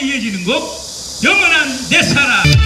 이어지는 곡 영원한 내 사랑.